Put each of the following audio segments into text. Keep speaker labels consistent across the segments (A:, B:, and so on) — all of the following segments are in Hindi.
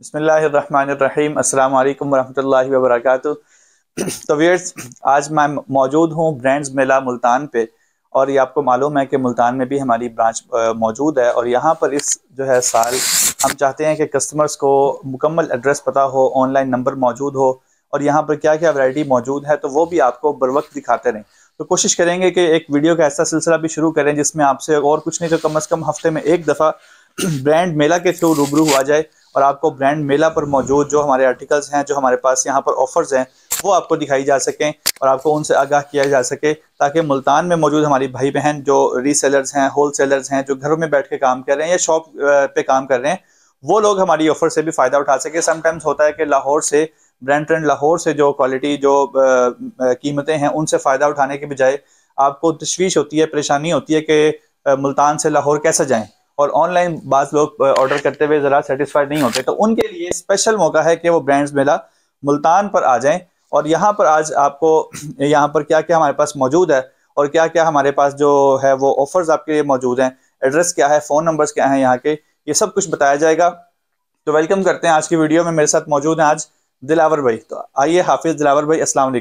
A: बसमीम अल्लाम वरहमल वबरक तो वीर्स आज मैं मौजूद हूँ ब्रांड्स मेला मुल्तान पे और ये आपको मालूम है कि मुल्तान में भी हमारी ब्रांच मौजूद है और यहाँ पर इस जो है साल हम चाहते हैं कि कस्टमर्स को मुकम्मल एड्रेस पता हो ऑनलाइन नंबर मौजूद हो और यहाँ पर क्या क्या वैरायटी मौजूद है तो वो भी आपको बर वक्त दिखाते रहें। तो कोशिश करेंगे कि एक वीडियो का ऐसा सिलसिला भी शुरू करें जिसमें आपसे और कुछ नहीं तो कम अज़ कम हफ़्ते में एक दफ़ा ब्रांड मेला के थ्रू रूबरू हुआ जाए। और आपको ब्रांड मेला पर मौजूद जो हमारे आर्टिकल्स हैं, जो हमारे पास यहाँ पर ऑफर्स हैं, वो आपको दिखाई जा सकें और आपको उनसे आगाह किया जा सके ताकि मुल्तान में मौजूद हमारी भाई बहन जो रीसेलर्स हैं होल हैं, जो घरों में बैठ के काम कर रहे हैं या शॉप पे काम कर रहे हैं, वो लोग हमारी ऑफ़र से भी फ़ायदा उठा सके। समटाइम्स होता है कि लाहौर से ब्रांड ट्रेंड लाहौर से जो क्वालिटी जो कीमतें हैं, उनसे फ़ायदा उठाने के बजाय आपको तशवीश होती है, परेशानी होती है कि मुल्तान से लाहौर कैसे जाएँ। और ऑनलाइन बाज लोग ऑर्डर करते हुए ज़रा सेटिस्फाइड नहीं होते तो उनके लिए स्पेशल मौका है कि वो ब्रांड्स मेला मुल्तान पर आ जाएँ। और यहाँ पर आज आपको यहाँ पर क्या क्या हमारे पास मौजूद है और क्या क्या हमारे पास जो है वो ऑफर्स आपके लिए मौजूद हैं एड्रेस क्या है फ़ोन नंबर्स क्या हैं यहाँ के ये सब कुछ बताया जाएगा। तो वेलकम करते हैं आज की वीडियो में मेरे साथ मौजूद हैं आज दिलावर भाई। तो आइए हाफिज़ दिलावर भाई अस्सलाम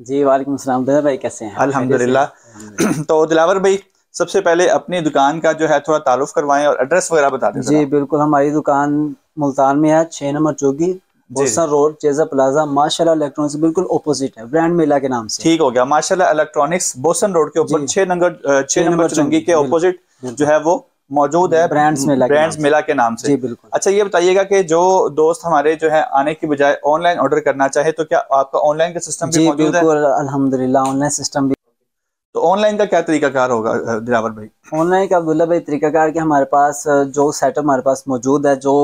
B: जी वालेकुम सलाम भाई कैसे हैं?
A: अल्हम्दुलिल्लाह। तो दिलावर भाई सबसे पहले अपनी दुकान का जो है थोड़ा तारुफ करवाएँ और एड्रेस वगैरह बता दें
B: जी बिल्कुल हमारी दुकान मुल्तान में है छह नंबर चौकी बोसन रोड चेजा प्लाजा माशाल्लाह इलेक्ट्रॉनिक्स बिल्कुल ऑपोजिट है ब्रांड मेला के नाम से।
A: ठीक हो गया माशाल्लाह इलेक्ट्रॉनिक्स बोसन रोड के ऊपर छह नंबर छह नंबर चुंगी के ऑपोजिट जो है वो मौजूद है
B: ब्रांड्स मेला
A: ब्रांड्स मेला के नाम से।
B: जी बिल्कुल।
A: अच्छा ये बताइएगा कि जो दोस्त हमारे जो है आने की बजाय ऑनलाइन ऑर्डर करना चाहे तो क्या आपका ऑनलाइन का सिस्टम भी मौजूद है?
B: अल्हम्दुलिल्लाह ऑनलाइन सिस्टम भी
A: तो ऑनलाइन का क्या तरीकाकार होगा दिलावर भाई?
B: ऑनलाइन का अब्दुल्ला भाई तरीकाकार के हमारे पास जो सेटअप हमारे पास मौजूद है जो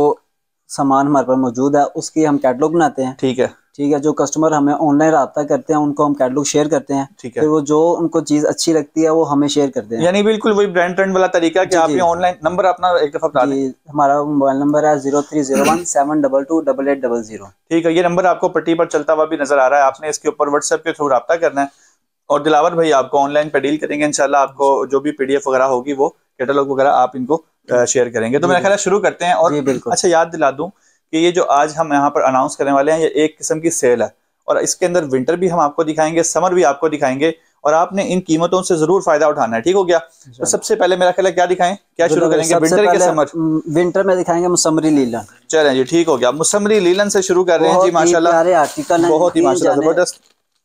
B: सामान हमारे पास मौजूद है उसकी हम कैटलॉग बनाते हैं।
A: ठीक है।
B: ठीक है जो कस्टमर हमें ऑनलाइन रहा करते हैं उनको हम कैटलॉग शेयर करते हैं।
A: ठीक है।
B: फिर वो जो उनको चीज़ अच्छी लगती है वो हमें शेयर करते हैं।
A: यानी बिल्कुल वही ब्रांड ट्रेंड वाला तरीका कि आप ऑनलाइन नंबर अपना एक दफ़ा बता दें।
B: हमारा मोबाइल नंबर है zero three zero one seven double two double eight double zero
A: ठीक है ये नंबर आपको पट्टी पर चलता हुआ भी नज़र आ रहा है। आपने इसके ऊपर व्हाट्सएप के थ्रू रहा करना है। और दिलावर भाई आपको ऑनलाइन पे डील करेंगे इनशाला आपको जो भी पीडीएफ वगैरह होगी वो कैटलॉग वगैरह आप इनको शेयर करेंगे। तो मेरा ख्याल शुरू करते हैं और अच्छा याद दिला दूँ कि ये जो आज हम यहाँ पर अनाउंस करने वाले हैं ये एक किस्म की सेल है। और इसके अंदर विंटर भी हम आपको दिखाएँगे समर भी आपको दिखाएँगे और आपने इन कीमतों से ज़रूर फ़ायदा उठाना है ठीक हो गया? तो सबसे पहले मेरा ख्याल क्या दिखाएँ? क्या शुरू करेंगे? विंटर के समर
B: विंटर में दिखाएँगे मुसमरी लीलन
A: चलें जी ठीक हो गया। मुसमरी लीलन से शुरू कर रहे हैं जी माशाल्लाह। बहुत ही माशाल्लाह ज़बरदस्त।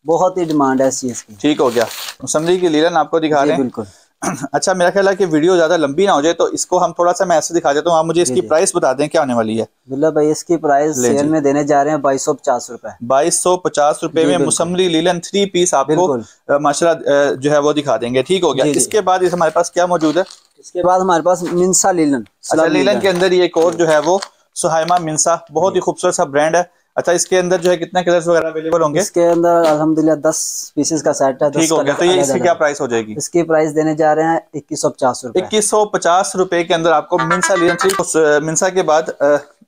B: बहुत ही डिमांड है इस चीज़ की।
A: ठीक हो गया। मुसमरी की लीलन आपको दिखा रहे हैं?
B: बिल्कुल।
A: अच्छा मेरा ख्याल है कि वीडियो ज़्यादा लंबी ना हो जाए तो इसको हम थोड़ा सा मैं ऐसे दिखा देता हूँ। आप मुझे इसकी प्राइस बता दें क्या होने वाली है?
B: बिल्ला भाई इसकी प्राइस सेल में देने जा रहे हैं बाईस सौ पचास रूपए।
A: बाईस सौ पचास रूपए में मुसमरी लीलन थ्री पीस आपको माशा जो है वो दिखा देंगे। ठीक हो गया। इसके बाद इस हमारे पास क्या मौजूद है?
B: इसके बाद हमारे पास मिनसा लीलन
A: अच्छा लीलन के अंदर ये एक और जो है वो सुहायमा मिनसा बहुत ही खूबसूरत सा ब्रांड है। अच्छा इसके अंदर जो है कितने कलर्स वगैरह अवेलेबल होंगे?
B: इसके अंदर अल्हम्दुलिल्लाह दस पीसेस का सेट है
A: ठीक हो गया। तो ये इसकी क्या प्राइस हो जाएगी?
B: इसकी प्राइस देने जा रहे हैं इक्कीस सौ पचास रूपए।
A: इक्कीस सौ पचास रूपए के अंदर आपको मिनसा लिलन मिनसा के बाद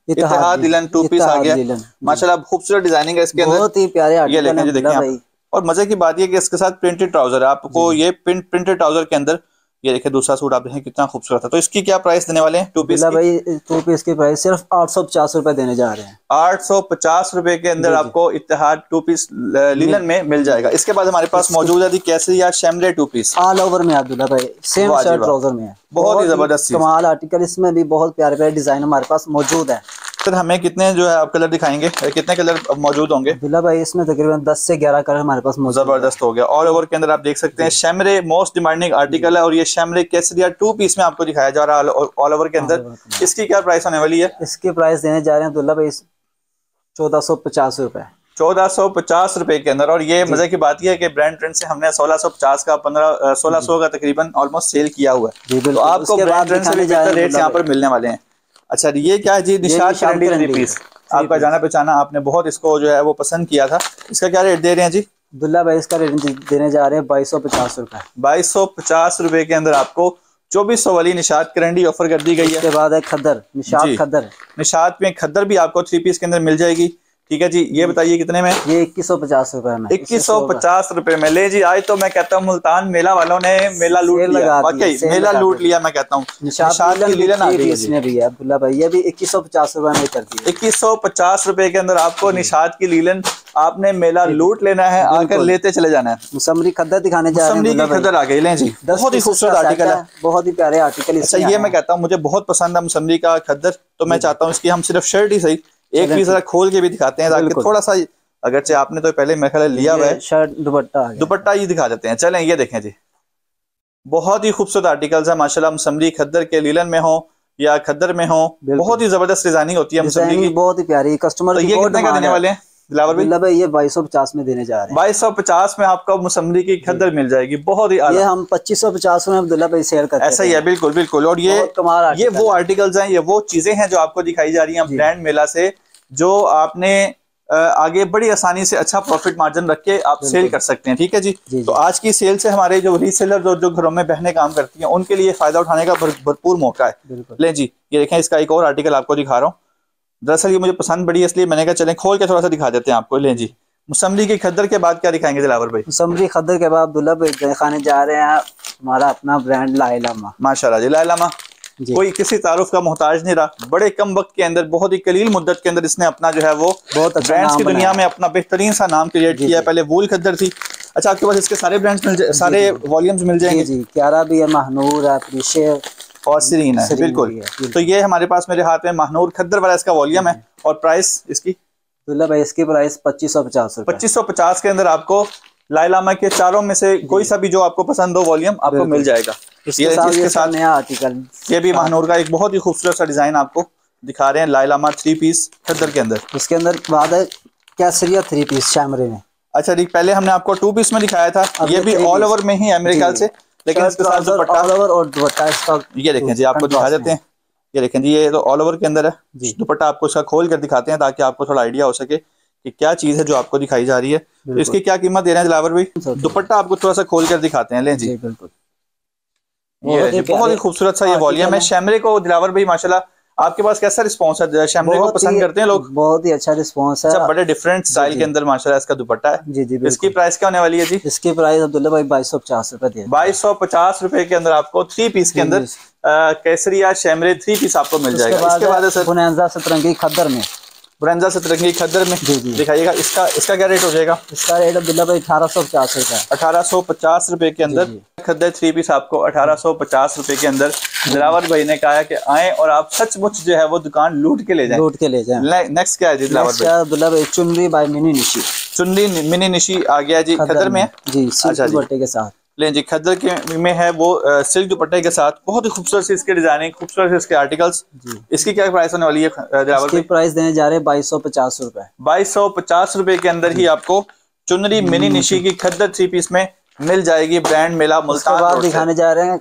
A: इतिहाद लिलन टू पीस आ गया। माशाल्लाह खूबसूरत डिज़ाइनिंग है इसके अंदर।
B: बहुत ही प्यारे
A: ये लेकिन देखिए और मज़े की बात ये कि इसके साथ प्रिंटेड ट्राउज़र है। आपको ये प्रिंटेड ट्राउज़र के अंदर ये देखिए दूसरा सूट आप देखें कितना खूबसूरत है। तो इसकी क्या प्राइस देने वाले हैं? टू पीस
B: भाई टू पीस की प्राइस सिर्फ़ आठ सौ पचास रूपए देने जा रहे हैं।
A: आठ सौ पचास रूपए के अंदर आपको इतिहाद टू पीस लीलन में मिल जाएगा। इसके बाद हमारे पास मौजूद है कैसे या शेमरे टू पीस
B: ऑल ओवर में अब्दुल्ला भाई सेम शर्ट ट्राउज़र में है।
A: बहुत ही ज़बरदस्त
B: कमाल आर्टिकल इसमें भी बहुत प्यारे प्यारे डिज़ाइन हमारे पास मौजूद है।
A: सर हमें कितने जो है आप कलर दिखाएँगे? कितने कलर मौजूद होंगे?
B: बिल्ला भाई इसमें तकरीबन 10 से 11 कलर हमारे पास
A: ज़बरदस्त हो गया। ऑल ओवर के अंदर आप देख सकते हैं शैमरे मोस्ट डिमांडिंग आर्टिकल है और ये शैमरे केसरिया टू पीस में आपको दिखाया जा रहा है ऑल ओवर के अंदर। इसकी क्या प्राइस होने वाली है?
B: इसकी प्राइस देने जा रहे हैं दुल्ला भाई चौदह सौ पचास रुपए।
A: चौदह सौ पचास रुपए के अंदर। और ये मज़े की बात यह है कि ब्रांड ट्रेंड से हमने सोलह सौ पचास का पंद्रह सोलह सौ का तकरीबन ऑलमोस्ट सेल किया हुआ है। तो आपको ब्रांड ट्रेंड से भी रेट यहाँ पर मिलने वाले हैं। अच्छा ये क्या है? जी निशाद पीस आपका जाना पहचाना आपने बहुत इसको जो है वो पसंद किया था। इसका क्या रेट दे रहे हैं जी?
B: दुल्ला भाई इसका रेट देने जा रहे हैं बाईस सौ पचास रुपए।
A: बाईस सौ पचास रुपए के अंदर आपको चौबीस सौ वाली निशाद करंडी ऑफ़र कर दी गई है।
B: उसके बाद है खदर निशाद खदर
A: निशाद में खदर भी आपको थ्री पीस के अंदर मिल जाएगी। ठीक है जी ये बताइए कितने में?
B: ये इक्कीस सौ पचास रुपए में।
A: इक्कीस सौ पचास रुपए में। ले जी आज तो मैं कहता हूँ मुल्तान मेला वालों ने मेला लूट लिया। वाकई मेला लूट लिया मैं कहता हूँ।
B: इसमें भी है अब्दुल्ला भाई ये भी इक्कीस सौ पचास रुपए में कर दी
A: इक्कीस सौ पचास रुपए के अंदर आपको निषाद की लीलन आपने मेला लूट लेना है आकर लेते चले जाना है।
B: मुसमरी खद्दर दिखाने जा
A: रहे हैं खद्दर आ गई लें जी। बहुत ही खूबसूरत आर्टिकल है।
B: बहुत ही प्यारे आर्टिकल
A: अच्छा ये मैं कहता हूँ मुझे बहुत पसंद है मुसमरी का खद्दर तो मैं चाहता हूँ इसकी हम सिर्फ़ शर्ट ही सही एक पीस खोल के भी दिखाते हैं ताकि थोड़ा सा अगरचे आपने तो पहले मेरे ख्याल लिया हुआ है।
B: शर्ट दुपट्टा
A: दुपट्टा ही दिखा देते हैं। चलें ये देखें जी। बहुत ही खूबसूरत आर्टिकल्स है माशाल्लाह मुसमरी खद्दर के लीलन में हो या खद्दर में हो बहुत ही ज़बरदस्त डिज़ाइनिंग होती है मुसमरी की।
B: बहुत ही प्यारी कस्टमर
A: तो ये कितने का देने वाले हैं?
B: भाई? ये बाईस सौ पचास में देने जा रहे हैं।
A: बाईस सौ पचास में आपको मुसमरी की खद्दर मिल जाएगी। बहुत ही
B: ये हम पच्चीस सौ पचास में अब्दुल्ला भाई शेयर करते
A: ऐसा ही है बिल्कुल बिल्कुल। और ये ये वो आर्टिकल्स हैं ये वो चीज़ें हैं जो आपको दिखाई जा रही हैं ब्रांड मेला से। जो आपने आगे बड़ी आसानी से अच्छा प्रॉफिट मार्जिन रख के आप सेल कर सकते हैं ठीक है जी, जी, जी। तो आज की सेल से हमारे जो रीसेलर और जो घरों में बहने काम करती हैं उनके लिए फ़ायदा उठाने का भरपूर मौका है। ले जी ये देखें इसका एक और आर्टिकल आपको दिखा रहा हूँ। दरअसल ये मुझे पसंद बड़ी है इसलिए मैंने कहा चले खोल के थोड़ा सा दिखा देते हैं आपको। ले जी मुसम्बली की खद्दर के बाद क्या दिखाएँगे दिलावर भाई?
B: मुसम्बली खद्दर के बाद अब्दुल्ला भाई खाने जा रहे हैं हमारा अपना ब्रांड लाइलामा।
A: माशाल्लाह जी लाइलामा। कोई किसी तारुफ का मोहताज नहीं रहा। बड़े कम वक्त के अंदर बहुत ही कलील मुद्दत के अंदर इसने अपना जो है वो बहुत अच्छा ब्रांड्स की दुनिया में अपना बेहतरीन सा नाम क्रिएट किया पहले वूल खद्दर थी। अच्छा आपके पास इसके सारे ब्रांड्स मिल जाए सारे वॉल्यूम्स मिल जाएँगे।
B: जी क्यारा भी है महनूर है
A: और सीरीन है बिल्कुल। तो ये हमारे पास मेरे हाथ में महनूर खद्दर वाला इसका वॉल्यूम है। और प्राइस इसकी?
B: भाई इसकी प्राइस पच्चीस सौ पचास
A: पच्चीस सौ पचास के अंदर आपको लाइलामा के चारों में से कोई सा भी जो आपको पसंद हो वॉल्यूम आपको मिल जाएगा।
B: इसके ये साथ, इसके साथ नया आर्टिकल
A: ये भी महानूर का एक बहुत ही खूबसूरत सा डिज़ाइन आपको दिखा रहे हैं लाइलामा थ्री पीस खद्दर के अंदर।
B: इसके अंदर बाद है कैसरिया थ्री पीस शैमरे में?
A: अच्छा जी पहले हमने आपको टू पीस में दिखाया था ये भी ऑल ओवर में ही है मेरे ख्याल से लेकिन इसके साथ दुपट्टा
B: और दुपट्टा इसका
A: ये देखें जी आपको दिखा देते हैं। ये देखें जी ये तो ऑल ओवर के अंदर है। दुपट्टा आपको इसका खोल कर दिखाते हैं ताकि आपको थोड़ा आइडिया हो सके कि क्या चीज़ है जो आपको दिखाई जा रही है। तो इसकी क्या कीमत दे रहे हैं दिलावर भाई? दुपट्टा आपको थोड़ा सा खोल कर दिखाते हैं ले जी बिल्कुल। बहुत ही खूबसूरत सा ये वॉल्यूम है शैमरे को दिलावर भाई माशाल्लाह आपके पास कैसा रिस्पॉन्स है? शैमरे को पसंद करते हैं लोग?
B: बहुत ही अच्छा रिस्पॉन्स है।
A: अच्छा बड़े डिफरेंट स्टाइल के अंदर माशाल्लाह इसका दुपट्टा है। जी जी इसकी प्राइस क्या होने वाली है जी?
B: इसकी प्राइस अब्दुल्ला भाई बाईस सौ पचास रुपए
A: बाईस सौ पचास रुपए के अंदर आपको थ्री पीस के अंदर केसरिया शैमरे थ्री पीस आपको मिल जाएगा। इसके बाद
B: सतरंगी खद्दर में।
A: ब्रंजा सतरंगी खदर में दिखाइएगा। इसका इसका क्या रेट हो जाएगा?
B: इसका रेट अब्दुल्ला भाई अठारह सौ पचास रुपए
A: अठारह सौ पचास रुपए के अंदर खद्दर थ्री पीस आपको अठारह सौ पचास रुपए के अंदर दिलावर भाई ने कहा कि आए और आप सचमुच जो है वो दुकान लूट के ले जाए।
B: लूट के ले जाए।
A: नेक्स्ट क्या है जी दिलावर भाई
B: अब्दुल्ला भाई चुनरी बाय मिनी निशी
A: चुनरी मिनी निशी आ गया जी खदर में।
B: जी अच्छा जी। के साथ।
A: लें जी खदर के में है वो सिल्क दुपट्टे के साथ। बहुत ही खूबसूरत सी इसके डिज़ाइनिंग खूबसूरत से इसके आर्टिकल्स। इसकी क्या प्राइस होने वाली है
B: इसकी प्राइस देने जा रहे हैं बाईस सौ पचास रूपए।
A: बाईस सौ पचास रूपए के अंदर ही आपको चुनरी मिनी निशी की खद्दर थ्री पीस में मिल जाएगी ब्रांड मेला मुल्तान
B: दिखाने जा रहे हैं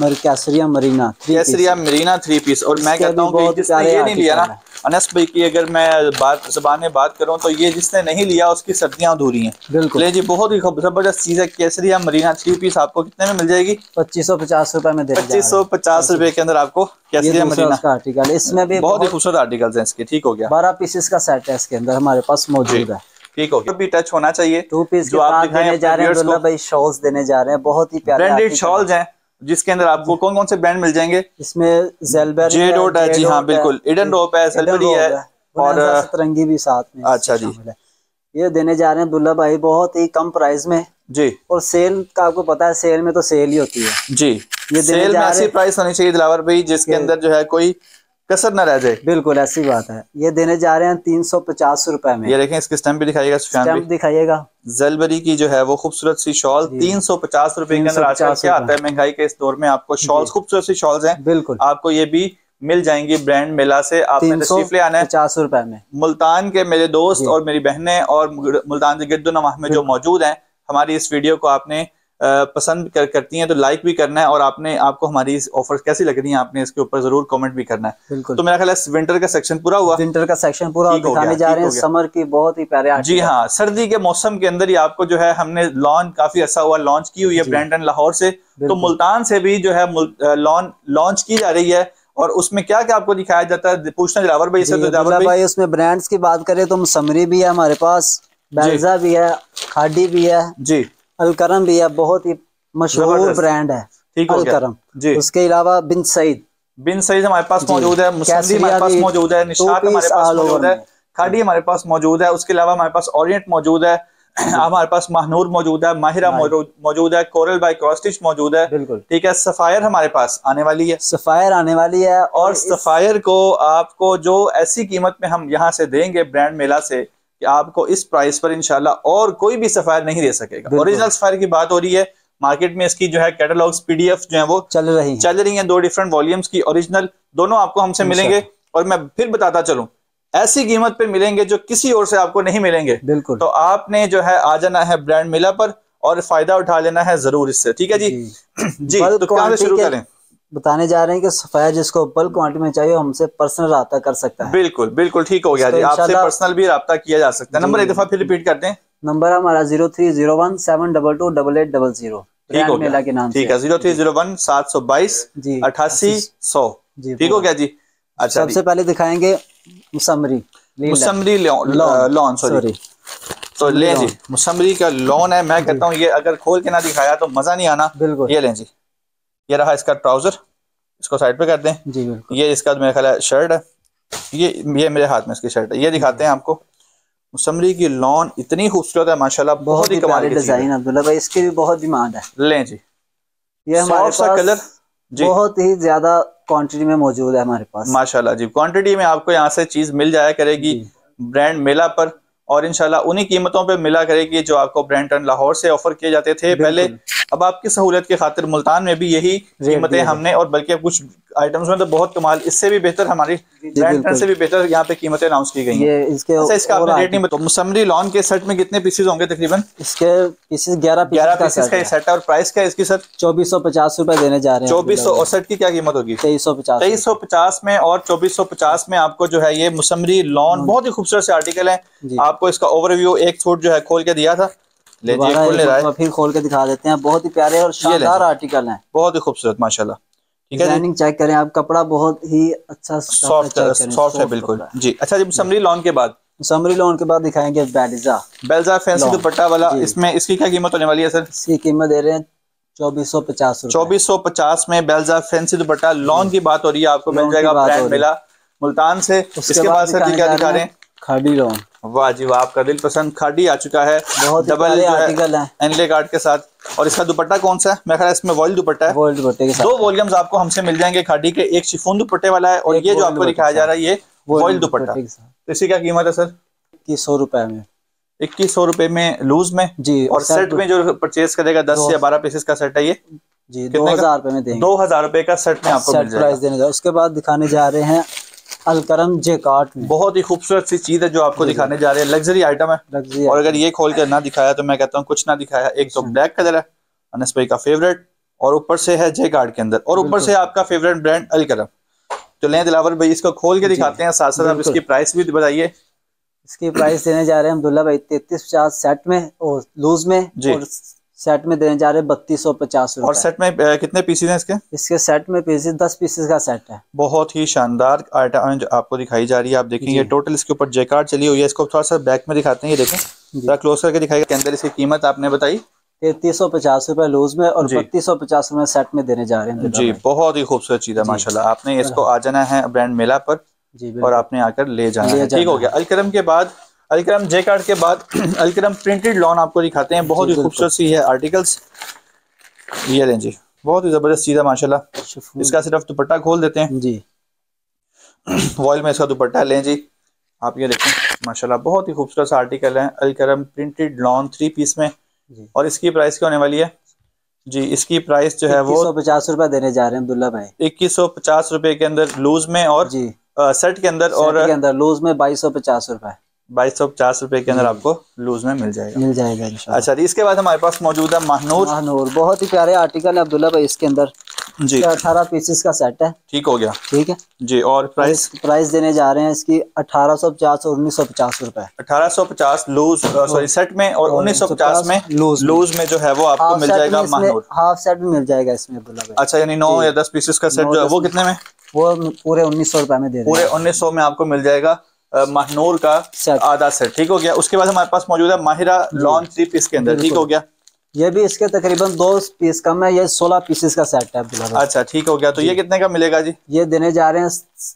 B: Kesariya marina
A: Kesariya marina three piece और मैं कहता हूँ जिसने ये नहीं लिया ना अनस भाई की अगर मैं बात जबान में बात करूँ तो ये जिसने नहीं लिया उसकी सर्दियाँ अधूरी हैं। बिल्कुल। जी बहुत ही ज़बरदस्त चीज़ है केसरिया मरीना थ्री पीस आपको कितने में मिल जाएगी?
B: पच्चीस सौ पचास रूपए में
A: पच्चीस सौ पचास रूपए के अंदर आपको
B: केसरिया मरीना। आर्टिकल इसमें भी
A: बहुत ही खूबसूरत आर्टिकल है इसके ठीक हो गया।
B: बारह पीसेस का सेट है इसके अंदर हमारे पास मौजूद है।
A: ठीक हो गया। भी टच होना चाहिए।
B: टू पीस जो आप देने जा रहे हैं भाई शॉल्स देने जा रहे हैं बहुत ही प्यारे
A: ब्रांडेड शॉल्स हैं। जिसके अंदर आपको कौन कौन से ब्रांड मिल जाएँगे?
B: इसमें
A: जे डोट है जी हाँ बिल्कुल। इडन रोप है सेलबरी है
B: और सतरंगी भी साथ में
A: अच्छा जी।
B: ये देने जा रहे हैं दुल्ला भाई बहुत ही कम प्राइस में।
A: जी।
B: और सेल का आपको पता है सेल में तो सेल ही होती है।
A: जी। ये सेल में ऐसी प्राइस होनी चाहिए दिलावर भाई जिसके अंदर जो है कोई कसर ना रह जाए।
B: बिल्कुल ऐसी बात है। ये देने जा रहे हैं तीन सौ पचास रूपए में।
A: ये देखें इसके स्टैम्प भी दिखाइएगा
B: स्टैम्प दिखाइएगा।
A: जलबरी की जो है वो खूबसूरत सी शॉल तीन सौ पचास रूपए के अंदर आजकल क्या आता है महँगाई के इस दौर में आपको शॉल खूबसूरत सी शॉल्स हैं।
B: बिल्कुल।
A: आपको ये भी मिल जाएँगी ब्रांड मेला से। आपने तशरीफ़ ले आना है।
B: पचास रुपए में।
A: मुल्तान के मेरे दोस्त और मेरी बहनें और मुल्तान के गिरदो नवाह में जो मौजूद हैं हमारी इस वीडियो को आपने पसंद कर, करती हैं तो लाइक भी करना है और आपने आपको हमारी ऑफ़र कैसी लग रही है आपने इसके ऊपर ज़रूर कमेंट भी करना है। बिल्कुल। तो मेरा ख्याल है विंटर का सेक्शन पूरा हुआ।
B: विंटर का सेक्शन पूरा दिखाने जा रहे हैं समर की बहुत ही प्यारे
A: जी हाँ। सर्दी के मौसम के अंदर ही आपको जो है हमने लॉन्च काफ़ी अच्छा हुआ लॉन्च की हुई है ब्रांडन लाहौर से। तो मुल्तान से भी जो है लॉन्च की जा रही है और उसमें क्या क्या आपको दिखाया जाता है? पूछना दिलावर भाई से तो
B: दिलावर भाई। उसमें ब्रांड्स की बात करें तो समरी भी है हमारे पास बेल्जा भी है खाडी भी है।
A: जी।
B: अलकरम भी है बहुत ही मशहूर ब्रांड है
A: ठीक अलकरम।
B: जी। उसके अलावा बिन सईद।
A: बिन सईद हमारे पास मौजूद है मुसंदी हमारे पास मौजूद है निशात हमारे पास मौजूद है खाड़ी हमारे पास मौजूद है उसके अलावा हमारे पास ओरिएंट मौजूद है हमारे पास महनूर मौजूद है माहिरा मौजूद है कोरल बाई क्रॉस्टिच मौजूद है।
B: बिल्कुल।
A: ठीक है सफायर हमारे पास आने वाली है।
B: सफायर आने वाली है
A: और सफायर को आपको जो ऐसी कीमत में हम यहाँ से देंगे ब्रांड मेला से कि आपको इस प्राइस पर इंशाल्लाह और कोई भी सफायर नहीं दे सकेगा। ओरिजिनल सफायर की बात हो रही है मार्केट में इसकी जो है कैटलॉग्स पीडीएफ जो है वो
B: चल रही
A: चल रही है दो डिफरेंट वॉल्यूम्स की ओरिजिनल दोनों आपको हमसे मिलेंगे और मैं फिर बताता चलूँ। ऐसी कीमत पे मिलेंगे जो किसी और से आपको नहीं मिलेंगे।
B: बिल्कुल।
A: तो आपने जो है आ जाना है ब्रांड मिला पर और फ़ायदा उठा लेना है ज़रूर इससे। ठीक है जी? जी, जी तो कहाँ से शुरू करें?
B: बताने जा रहे हैं कि सफाया जिसको बल्क क्वांटिटी में चाहिए हमसे पर्सनल रहा कर सकता है।
A: बिल्कुल बिल्कुल ठीक हो गया जी। आपसे पर्सनल भी रहा किया जा सकता है। नंबर एक दफ़ा फिर रिपीट करते हैं।
B: नंबर हमारा zero three zero one seven double two double eight double zero.
A: ठीक हो गया। के नाम ठीक है ज़ीरो थ्री ज़ीरो वन सात सौ बाईस अठासी सौ। ठीक हो गया जी।
B: अच्छा सबसे पहले दिखाएँगे मुसमरी
A: मुसमरी लॉन सॉरी तो ले जी मुसमरी का लॉन है। मैं कहता हूँ ये अगर खोल के ना दिखाया तो मज़ा नहीं आना।
B: बिल्कुल।
A: ये लें जी। ये रहा इसका ट्राउज़र इसको साइड पे कर दें
B: जी बिल्कुल।
A: ये इसका मेरा ख्याल शर्ट है। ये ये मेरे हाथ में इसकी शर्ट है। ये दिखाते हैं आपको। मुसमरी की लॉन इतनी खूबसूरत है माशाल्लाह बहुत ही कमाल
B: डिज़ाइन अब्दुल्ला भाई इसकी भी बहुत डिमांड है।
A: लें जी।
B: ये हमारे पास कलर जी। बहुत ही ज़्यादा क्वांटिटी में मौजूद है हमारे पास।
A: माशाल्लाह जी। क्वांटिटी में आपको यहाँ से चीज़ मिल जाया करेगी ब्रांड मेला पर। और इनशाला उन्हीं कीमतों पे मिला करेगी जो आपको ब्रांटन लाहौर से ऑफ़र किए जाते थे। पहले अब आपकी सहूलियत की खातिर मुल्तान में भी यही कीमतें हमने और बल्कि कुछ आइटम्स में तो बहुत कमाल इससे भी बेहतर हमारी ब्रांड से भी बेहतर यहाँ पे कीमतें अनाउंस की गई
B: हैं। इसके
A: अच्छा इसका आपने रेट नहीं बताया मुसमरी लॉन के सेट में कितने पीसेज होंगे तकरीबन?
B: इसके पीसेज ग्यारह
A: ग्यारह पीसेज का सेट है। और प्राइस क्या है इसकी सर
B: चौबीस सौ पचास रूपए देने जा रहे हैं
A: चौबीस सौ और सेट की क्या कीमत होगी?
B: तेईस सौ पचास।
A: तेईस सौ पचास में और चौबीस सौ पचास में आपको जो है ये मुसमरी लॉन हाँ। बहुत ही खूबसूरत से आर्टिकल है। आपको इसका ओवरव्यू एक सूट जो है खोल के दिया था।
B: ले जी खोल ले रहा है फिर खोल के दिखा देते हैं। बहुत ही प्यारे और शानदार आर्टिकल हैं।
A: बहुत ही खूबसूरत माशाल्लाह।
B: डिज़ाइनिंग चेक करें आप कपड़ा बहुत ही अच्छा
A: सॉफ्ट सॉफ्ट है बिल्कुल। जी अच्छा जी समरी लॉन के बाद।
B: समरी लॉन के बाद दिखाएँगे बेलिजा
A: बेल्जा फैंसी दुपट्टा वाला इसमें इसकी क्या कीमत होने वाली है सर?
B: इसकी कीमत दे रहे हैं चौबीस सौ पचास
A: चौबीस सौ पचास में बेल्जा फैंसी दुपट्टा। लॉन की बात हो रही है आपको मिल जाएगा ब्रांड मिला। मुल्तान से। इसके बाद सर क्या दिखा रहे हैं?
B: खाड़ी लॉन
A: वाह जी वाह आपका दिल पसंद खाड़ी आ चुका है।
B: बहुत डबल आर्टिकल है
A: एनले कार्ड के साथ। और इसका दुपट्टा कौन सा है? मैं ख्याल इसमें वॉइल दुपट्टा है।
B: वॉइल दुपट्टे के साथ।
A: दो वॉल्यूम्स आपको हमसे मिल जाएँगे खाड़ी के। एक शिफोन दुपट्टे वाला है और ये जो आपको दिखाया जा रहा है ये वॉइल दुपट्टा तो इसी क्या कीमत है सर?
B: इक्कीस सौ रुपए में।
A: इक्कीस सौ रुपए में लूज में?
B: जी
A: और सेट में जो परचेज करेगा दस या बारह पीसेस का सेट है ये।
B: जी दो हज़ार रुपए में देंगे।
A: दो हज़ार रुपए का सेट में आपको
B: प्राइस देने उसके बाद दिखाने जा रहे हैं अलकरम जेकाट
A: बहुत ही खूबसूरत सी चीज़ है जो आपको दिखाने जा रहे हैं। लग्जरी आइटम है। और अगर ये खोल कर ना दिखाया तो मैं कहता हूँ कुछ ना दिखाया। एक तो ब्लैक कलर है अनस भाई का फेवरेट और ऊपर से है जे कार्ड के अंदर। और ऊपर से आपका फेवरेट ब्रांड अलकरम। तो लें दिलावर भाई इसको खोल के दिखाते हैं। साथ साथ आप इसकी प्राइस भी बताइए।
B: इसकी प्राइस देने जा रहे हैं अब्दुल्ला भाई तैतीस पचास सेट में और लूज में और सेट में देने जा रहे बत्तीस सौ पचास
A: और सेट में कितने पीसेज हैं इसके?
B: इसके सेट में पीसेज दस पीसेज का सेट है।
A: बहुत ही शानदार आइटम आपको दिखाई जा रही है। आप देखेंगे टोटल इसके ऊपर जेकार्ड चली हुई है। इसको थोड़ा सा बैक में दिखाते हैं ये देखें। थोड़ा क्लोज करके दिखाई के अंदर इसकी कीमत आपने बताई।
B: तैतीस सौ पचास रूपए लूज में और बत्तीस सौ पचास रूपए सेट में देने जा रहे हैं
A: जी बहुत ही खूबसूरत चीज़ है माशाल्लाह। आपने इसको आ जाना है ब्रांड मेला पर जी और आपने आकर ले जाना है। ठीक हो गया। अलकरम के बाद अलक्रम जे कार्ड के बाद अलक्रम प्रिंटेड लॉन आपको दिखाते हैं। बहुत ही खूबसूरत सी है आर्टिकल्स ये लें जी। बहुत ही ज़बरदस्त चीज़ है माशाल्लाह। इसका सिर्फ़ दुपट्टा खोल देते हैं।
B: जी।
A: वॉयल में इसका दुपट्टा लें जी। आप ये देखें माशाल्लाह बहुत ही खूबसूरत सा आर्टिकल है Alkaram printed lawn three piece में। और इसकी प्राइस क्या होने वाली है? जी इसकी प्राइस जो है वो
B: पचास रुपए देने जा रहे हैं अब्दुल्ला भाई।
A: इक्कीस सौ पचास रुपए के अंदर लूज में और जी। सेट के अंदर और
B: के अंदर लूज में बाईस सौ पचास रुपए
A: बाईस सौ पचास रुपए के अंदर आपको लूज में मिल जाएगा।
B: मिल जाएगा
A: अच्छा इसके बाद हमारे पास मौजूद है महनूर।
B: महनूर बहुत ही प्यारे आर्टिकल है अब्दुल्ला भाई इसके अंदर। जी। अठारह पीसेस का सेट है।
A: ठीक हो गया।
B: ठीक है?
A: जी और प्राइस
B: प्राइस देने जा रहे हैं इसकी अठारह सौ पचास और उन्नीस सौ पचास रूपए।
A: अठारह सौ पचास लूज सॉरी सेट में और उन्नीस सौ पचास में लूज लूज में जो है वो आपको मिल जाएगा
B: हाफ़ सेट भी मिल जाएगा इसमें अब्दुल्ला भाई।
A: अच्छा यानी नौ या दस पीसेस का सेट जो है वो कितने में?
B: वो पूरे उन्नीस सौ रुपए में दे
A: पूरे उन्नीस सौ में आपको मिल जाएगा। महनूर का आधा सेट ठीक हो गया। उसके बाद हमारे पास मौजूद है माहिरा लॉन थ्री पीस के अंदर। ठीक हो गया।
B: ये भी इसके तकरीबन दो पीस कम है। ये सोलह पीसेस का सेट है
A: अच्छा ठीक हो गया। तो ये कितने का मिलेगा जी?
B: ये देने जा रहे हैं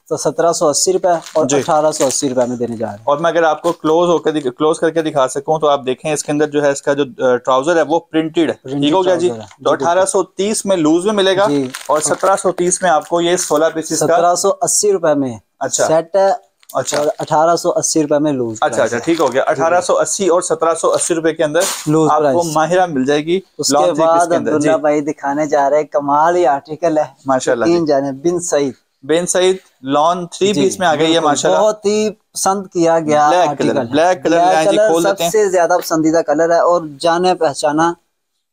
B: तो सत्रह सौ अस्सी रुपए और अठारह सौ अस्सी रुपए में देने जा रहे हैं।
A: और मैं अगर आपको क्लोज होकर क्लोज करके दिखा सकूँ तो आप देखें इसके अंदर जो है इसका जो ट्राउज़र है वो प्रिंटेड है। ठीक हो गया जी? तो अठारह सौ तीस में लूज में मिलेगा और सत्रह सौ तीस में आपको ये सोलह पीसेस
B: सत्रह सौ अस्सी रुपए में अच्छा। सेट है। अच्छा। और अठारह सौ अस्सी रुपए में लूज
A: अच्छा अच्छा ठीक हो गया। अठारह सौ अस्सी और सत्रह सौ अस्सी रुपए के अंदर लूज आपको माहिरा मिल जाएगी
B: उसके बाद अब्दुल्ला भाई दिखाने जा रहे हैं कमाल ही आर्टिकल है।
A: माशाल्लाह
B: तीन जाने Bin Saeed.
A: Bin Saeed lawn three piece में आ गई है माशाल्लाह।
B: बहुत ही पसंद किया गया
A: ब्लैक कलर ब्लैक कलर
B: सबसे ज़्यादा पसंदीदा कलर है और जाने पहचाना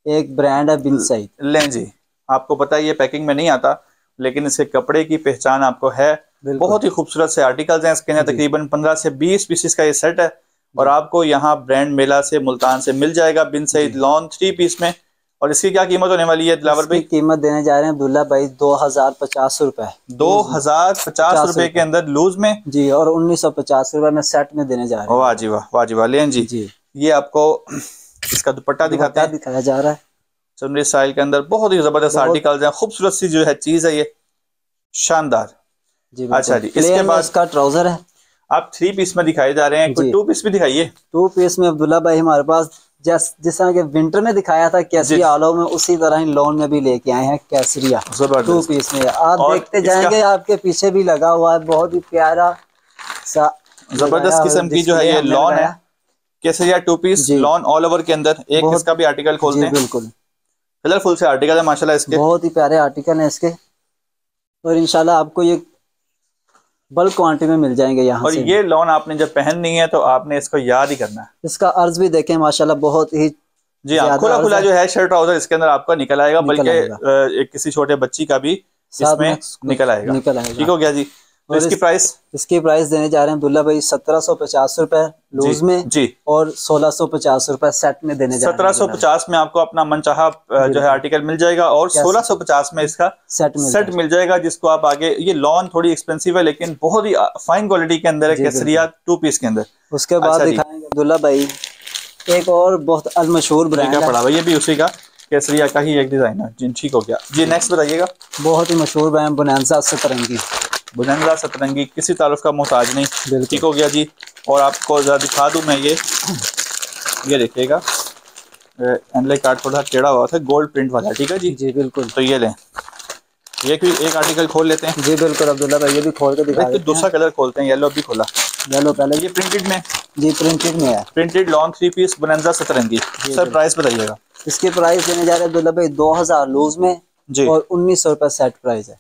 B: एक ब्रांड है बिन सईद।
A: लें जी आपको पता है ये पैकिंग में नहीं आता लेकिन इसके कपड़े की पहचान आपको है। बहुत ही खूबसूरत से आर्टिकल्स हैं इसके अंदर तकरीबन पंद्रह से बीस पीसेस का ये सेट है और आपको यहाँ ब्रांड मेला से मुल्तान से मिल जाएगा Bin Saeed lawn three piece में। और इसकी क्या कीमत होने वाली है दिलावर भाई?
B: कीमत देने जा रहे हैं अब्दुल्ला भाई दो हज़ार पचास रूपए।
A: दो हज़ार पचास रूपए के अंदर लूज में?
B: जी और उन्नीस सौ पचास रूपए में सेट में देने जा रहे हैं।
A: वाह जी वाह वाह जी वाह। लेन जी जी। ये आपको इसका दुपट्टा दिखाता है।
B: दिखाया जा रहा है।
A: चुनरी स्टाइल के अंदर बहुत ही ज़बरदस्त आर्टिकल्स हैं खूबसूरत सी जो है चीज़ है ये। शानदार।
B: जी अच्छा जी इसके बाद इसका ट्राउज़र है।
A: आप थ्री पीस में दिखाए जा रहे हैं टू पीस भी दिखाइए।
B: टू पीस में अब्दुल्ला भाई हमारे पास जिस जिस तरह के विंटर में दिखाया था केसरिया आलो में उसी तरह ही लोन में भी लेके आए हैं केसरिया। टू पीस में। आप देखते जाएँगे आपके पीछे भी लगा हुआ है बहुत ही प्यारा सा
A: ज़बरदस्त किस्म की जो है ये लॉन है। Kesariya two piece lawn all over के अंदर एक इसका भी आर्टिकल खोलते हैं।
B: बिल्कुल।
A: कलरफुल से आर्टिकल है माशाल्लाह इसके।
B: बहुत ही प्यारे आर्टिकल है इसके। और इंशाल्लाह आपको ये बल्क क्वांटिटी में मिल जाएँगे यहाँ
A: और ये लोन आपने जब पहननी है तो आपने इसको याद ही करना है।
B: इसका अर्ज़ भी देखें माशाल्लाह बहुत ही
A: जी हाँ खुला खुला जो है। शर्ट ट्राउज़र इसके अंदर आपका निकल आएगा बल्कि किसी छोटे बच्ची का भी इसमें निकल आएगा। निकल आएगा। ठीक हो गया जी। तो इसकी प्राइस
B: इसकी प्राइस देने जा रहे हैं अब्दुल्ला भाई सत्रह सौ पचास रूपए लूज में
A: जी।
B: और सोलह सौ पचास रूपए सेट में देने जा
A: सत्रह सौ पचास में आपको अपना मनचाहा जो है आर्टिकल मिल जाएगा और सोलह सौ पचास में इसका
B: सेट मिल
A: सेट मिल जाएगा जिसको आप आगे ये लॉन थोड़ी एक्सपेंसिव है लेकिन बहुत ही फाइन क्वालिटी के अंदर है केसरिया टू पीस के अंदर।
B: उसके बाद अच्छा दिखाएँगे अब्दुल्ला भाई एक और बहुत अलमशहूर ब्रांड
A: पड़ा हुआ ये भी उसी का केसरिया का ही एक डिज़ाइन है। जी ठीक हो गया। जी नेक्स्ट बताइएगा।
B: बहुत ही मशहूर ब्रांड बनानसा सतरंगी।
A: बुनंदा सतरंगी किसी तारुफ का मोहताज नहीं। ठीक हो गया जी। और आपको ज़रा दिखा दूँ मैं ये। ये देखिएगा। एनले कार्ड थोड़ा टेढ़ा हुआ था गोल्ड प्रिंट वाला ठीक है जी?
B: जी बिल्कुल।
A: तो ये लें। ये भी एक आर्टिकल खोल लेते हैं।
B: जी बिल्कुल अब्दुल्ला भाई ये भी खोल के दिखा
A: दूसरा कलर खोलते हैं येलो भी खोला।
B: येलो पहले।
A: ये प्रिंटेड में।
B: जी प्रिंटेड में है।
A: Printed lawn three piece Bonanza Satrangi. Sir price बताइएगा।
B: इसके प्राइस देने जा रहे हैं अब्दुल्ला भाई दो हज़ार लूज में जी। और उन्नीस सौ रुपए सेट प्राइस है।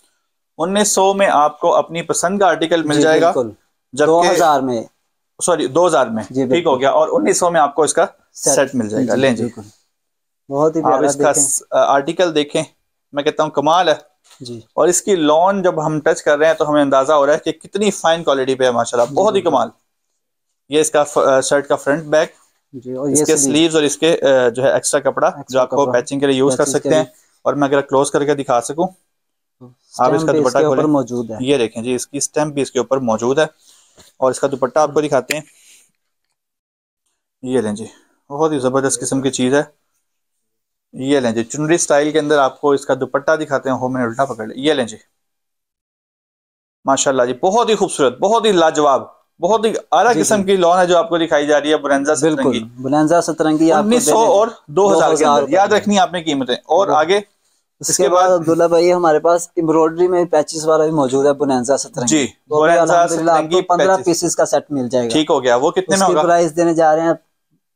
A: उन्नीस सौ में आपको अपनी पसंद का आर्टिकल मिल जाएगा
B: दो हज़ार में।
A: सॉरी दो हज़ार में। ठीक हो गया। और उन्नीस सौ में आपको इसका सेट, सेट मिल जाएगा। लें जी।
B: बहुत ही
A: आप इसका आर्टिकल देखें। मैं कहता हूँ कमाल है।
B: जी।
A: और इसकी लॉन जब हम टच कर रहे हैं तो हमें अंदाज़ा हो रहा है कि कितनी फाइन क्वालिटी पे है माशाल्लाह। बहुत ही कमाल। ये इसका शर्ट का फ्रंट बैक
B: जी और
A: इसके स्लीव्स और इसके जो है एक्स्ट्रा कपड़ा जो आपको पैचिंग के लिए यूज़ कर सकते हैं। और मैं अगर क्लोज करके दिखा सकूँ आप इसका दुपट्टा ऊपर
B: मौजूद है।
A: ये देखें जी इसकी स्टैम्प भी इसके ऊपर मौजूद है। और इसका दुपट्टा आपको दिखाते हैं। ये लें जी बहुत ही ज़बरदस्त किस्म की चीज़ है। ये लें जी चुनरी स्टाइल के अंदर आपको इसका दुपट्टा दिखाते हैं। हो मैंने उल्टा पकड़ लिया ये लें जी। माशाल्लाह जी बहुत ही खूबसूरत बहुत ही लाजवाब बहुत ही आला किस्म की लॉन है जो आपको दिखाई जा रही है बुरंजा सतरंगी।
B: बुरंजा सतरंगी
A: उन्नीस सौ और दो हज़ार याद रखनी आपने कीमतें। और आगे
B: इसके बाद अब्दुल्ला भाई हमारे पास एम्ब्रॉयडरी में पैचेस वाला भी मौजूद है बुनैजा सतरंगी।
A: जी
B: आपको पंद्रह पीसेस का सेट मिल जाएगा।
A: ठीक हो गया। वो कितने में होगा?
B: प्राइस देने जा रहे हैं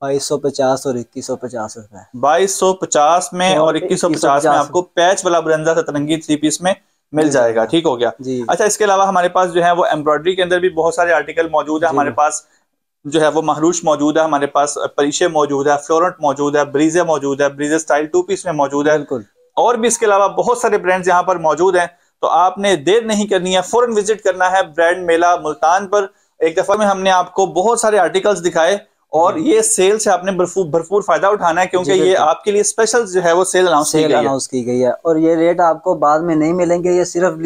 B: बाईस सौ पचास और इक्कीस सौ पचास रुपए।
A: बाईस सौ पचास में और इक्कीस सौ पचास में आपको पैच वाला बुरंजा सतरंगी थ्री पीस में मिल जाएगा। ठीक हो गया।
B: जी।
A: अच्छा इसके अलावा हमारे पास जो है वो एम्ब्रॉयडरी के अंदर भी बहुत सारे आर्टिकल मौजूद है। हमारे पास जो है वो महरूश मौजूद है हमारे पास परिशे मौजूद है फ्लोरेंट मौजूद है ब्रीजे मौजूद है ब्रीजे स्टाइल टू पीस में मौजूद है।
B: बिल्कुल।
A: और भी इसके अलावा बहुत सारे ब्रांड्स यहाँ पर मौजूद हैं। तो आपने देर नहीं करनी है फ़ौरन विज़िट करना है ब्रांड मेला मुल्तान पर। एक दफ़ा में हमने आपको बहुत सारे आर्टिकल्स दिखाए और ये सेल से आपने भरपूर भरपूर फ़ायदा उठाना है क्योंकि ये आपके लिए स्पेशल जो है वो सेल अनाउंस
B: सेल अनाउंस की गई है और ये रेट आपको बाद में नहीं मिलेंगे ये सिर्फ़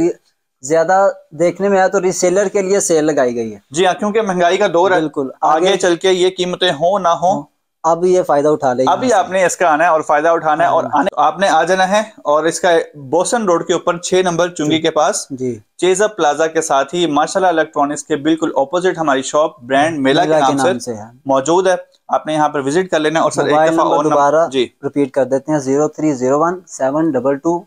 B: ज़्यादा देखने में आया तो रिसेलर के लिए सेल लगाई गई है।
A: जी हाँ क्योंकि महँगाई का दौर है। बिल्कुल। आगे, आगे चल के ये कीमतें हो ना हो हाँ।
B: अब ये फ़ायदा उठा ले
A: अभी आपने इसका आना है और फ़ायदा उठाना है और हाँ। आने आपने आ जाना है और इसका बोसन रोड के ऊपर छह नंबर चुंगी के पास जी। चेजअप प्लाजा के साथ ही माशाल्लाह इलेक्ट्रॉनिक्स के बिल्कुल ऑपोजिट हमारी शॉप ब्रांड मेला, मेला के नाम, नाम से, से मौजूद है। आपने यहाँ पर विज़िट कर लेना और सर एक दफ़ा और
B: दोबारा जी। रिपीट कर देते हैं zero three zero one seven double two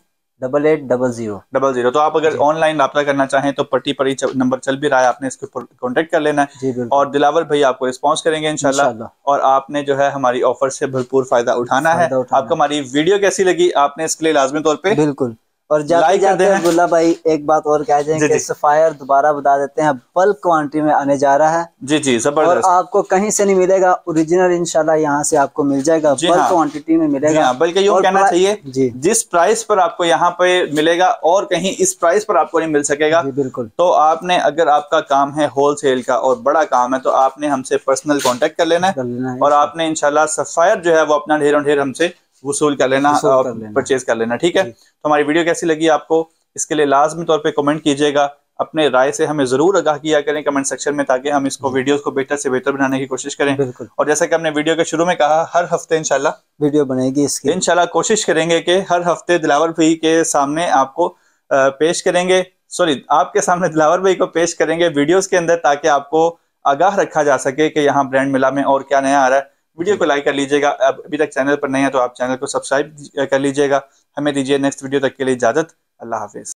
B: double eight double zero
A: double zero तो आप अगर ऑनलाइन रब्ता करना चाहें तो पट्टी पर ही नंबर चल भी रहा है आपने इसके ऊपर कॉन्टेक्ट कर लेना है। और दिलावर भाई आपको रिस्पॉन्स करेंगे इनशाला और आपने जो है हमारी ऑफ़र से भरपूर फ़ायदा उठाना है। आपको हमारी वीडियो कैसी लगी? आपने इसके लिए लाजमी तौर पर
B: बिल्कुल। और जाते जाते अब्दुल्ला भाई एक बात और कह दें कि सफायर दोबारा बता देते हैं बल्क क्वांटिटी में आने जा रहा है।
A: जी जी
B: और आपको कहीं से नहीं मिलेगा ओरिजिनल इंशाल्लाह यहाँ से आपको मिल जाएगा बल्क हाँ। क्वांटिटी में मिलेगा।
A: हाँ, बल्कि यूँ कहना चाहिए जी। जिस प्राइस पर आपको यहाँ पे मिलेगा और कहीं इस प्राइस पर आपको नहीं मिल सकेगा
B: बिल्कुल।
A: तो आपने अगर आपका काम है होलसेल का और बड़ा काम है तो आपने हमसे पर्सनल कॉन्टेक्ट कर लेना है। और आपने इनशाला सफायर जो है वो अपना ढेरों ढेर हमसे वसूल कर लेना और परचेज कर लेना। ठीक है? तो हमारी वीडियो कैसी लगी आपको? इसके लिए लाजमी तौर पर कमेंट कीजिएगा। अपने राय से हमें ज़रूर आगाह किया करें कमेंट सेक्शन में ताकि हम इसको वीडियोस को बेहतर से बेहतर बनाने की कोशिश करें। और जैसा कि हमने वीडियो के शुरू में कहा हर हफ़्ते इंशाल्लाह
B: वीडियो बनेगी इसकी।
A: इंशाल्लाह कोशिश करेंगे कि हर हफ़्ते दिलावर भाई के सामने आपको पेश करेंगे। सॉरी आपके सामने दिलावर भाई को पेश करेंगे वीडियोस के अंदर ताकि आपको आगाह रखा जा सके कि यहाँ ब्रांड मिला में और क्या नया आ रहा है। वीडियो को लाइक कर लीजिएगा। अब अभी तक चैनल पर नहीं है तो आप चैनल को सब्सक्राइब कर लीजिएगा। हमें दीजिए नेक्स्ट वीडियो तक के लिए इजाज़त। अल्लाह हाफिज।